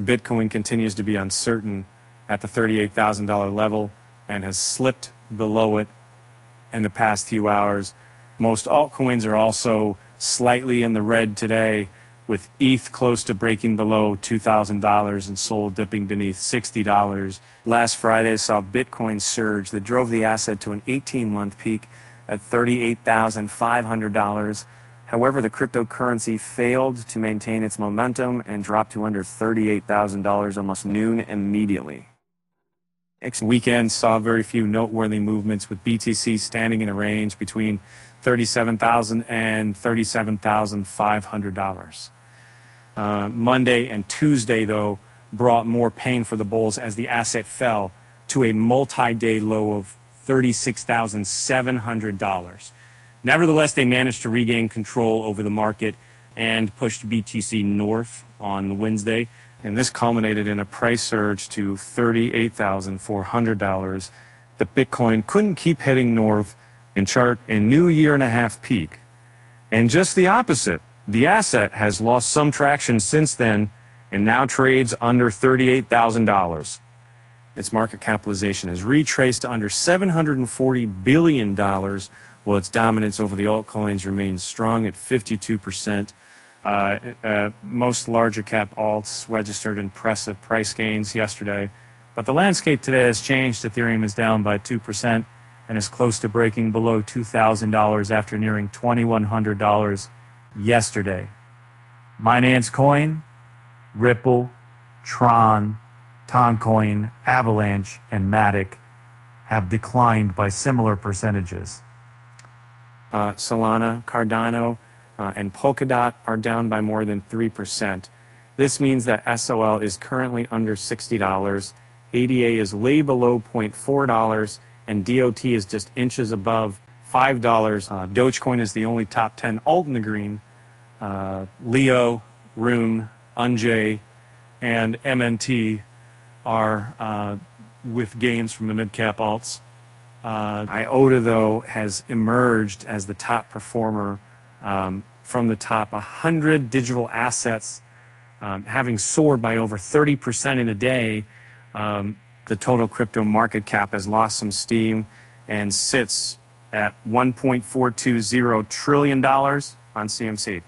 Bitcoin continues to be uncertain at the $38,000 level and has slipped below it in the past few hours. Most altcoins are also slightly in the red today, with ETH close to breaking below $2,000 and SOL dipping beneath $60. Last Friday saw Bitcoin surge that drove the asset to an 18 month peak at $38,500. However, the cryptocurrency failed to maintain its momentum and dropped to under $38,000 almost noon immediately. Next weekend saw very few noteworthy movements with BTC standing in a range between $37,000 and $37,500. Uh, Monday and Tuesday, though, brought more pain for the bulls as the asset fell to a multi-day low of $36,700. Nevertheless, they managed to regain control over the market and pushed BTC north on Wednesday. And this culminated in a price surge to $38,400. The Bitcoin couldn't keep heading north and chart a new year and a half peak. And just the opposite. The asset has lost some traction since then and now trades under $38,000. Its market capitalization has retraced to under $740 billion, while its dominance over the altcoins remains strong at 52%. Uh, uh, most larger cap alts registered impressive price gains yesterday, but the landscape today has changed. Ethereum is down by 2% and is close to breaking below $2,000 after nearing $2,100 yesterday. Binance Coin, Ripple, Tron, Toncoin, Avalanche, and Matic have declined by similar percentages. Uh, Solana, Cardano, uh, and Polkadot are down by more than 3%. This means that SOL is currently under $60, ADA is way below $0.4, and DOT is just inches above $5. Uh, Dogecoin is the only top 10 alt in the green. Uh, Leo, Rune, Unjay, and MNT are uh, with gains from the mid-cap alts. Uh, IOTA, though, has emerged as the top performer um, from the top 100 digital assets, um, having soared by over 30% in a day. Um, the total crypto market cap has lost some steam and sits at $1.420 trillion on CMC.